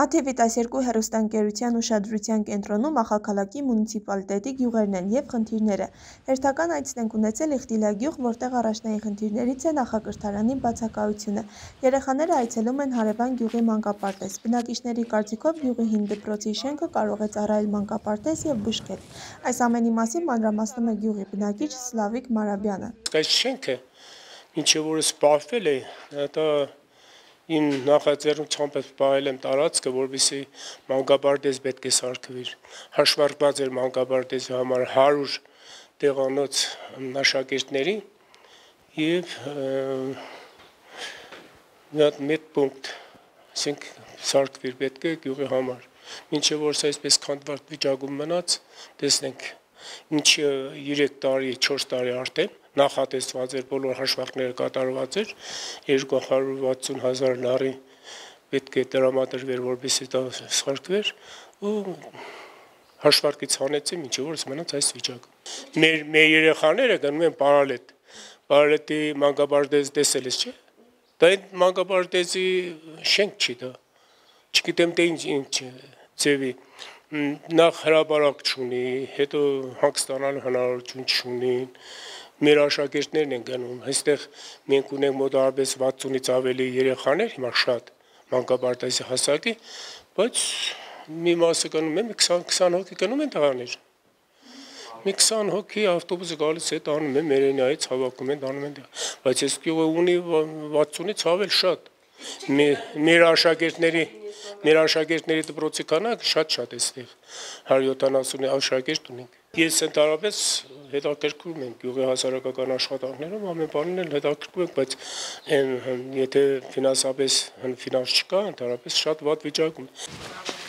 ԱԹՎ-ի 12 հեռուստաընկերության ուշադրության կենտրոնում ախալքալաքի մունիցիպալիտետի գյուղերն են և խնդիրները: Հերթական այցն ենք ունեցել Իղտիլա գյուղ, որտեղ առաջնային խնդիրներից է նախակրթարանի բացակայությունը: Երեխաները այցելում են հարևան գյուղի մանկապարտեզ: Բնակիչների կարծիքով գյուղի հին դպրոցի շենքը կարող է ծառայել մանկապարտեզ և բուժկետ: Այս ամենի մասին մանրամասնում է գյուղի բնակիչ Սլավիկ Մարաբյանը: «Այս շենքը մինչ օրս պահվել է, իմ նախաձեռնությամբ պահել եմ տարածքը, որպեսզի մանկապարտեզ պետք է սարքվեր: Հաշվարկված էր մանկապարտեզի համար 100 տեղանոց աշակերտների եւ մեդպունկտ սարքվեր գյուղի համար: Մինչ օրս այսպես քանդված վիճակում մնաց, տեսնենք մինչ 3-4 տարի արդեն նախատեսված էր, բոլոր հաշվարկները կատարված էր, 260 հազար լարի պետք է տրամադրվեր, որպեսի դա սխարկվեր, ու հաշվարկից հանեցի, մինչև որ մնաց այս վիճակը։ Մեր մեր երեխաները գնում են պարալետ։ Պարալետի մանկաբարձ տեսել ես, չէ՞։ Դա այդ մանկաբարձի շենք չի դա։ Չգիտեմ թե ինչ ինչ ծևի նախ հրաբարակ չունի, հետո հանգստանալ հնարավորություն չունին, Մեր աշակերտներն են գնում, այստեղ մենք ունենք մոտավորապես 60-ից ավելի երեխաներ մանկապարտեզի հասակի, բայց մի մասը գնում են, 20 հոգի գնում են տղաներ: Մի 20 հոգի ավտոբուսը գալիս է տանում է Մերենիայից հավաքում են տանում են, բայց այս գյուղը ունի 60-ից ավել շատ: Մեր աշակերտների դպրոցի քանակը շատ-շատ է այստեղ, 170 աշակերտ ունենք: Ես ընդհանրապես հետաքրքրում եմ գյուղի հասարակական աշխատանքներով, ամեն բանին էլ հետաքրքրում եմ, բայց եթե ֆինանսապես չկա, ընդհանրապես շատ վատ վիճակում է»: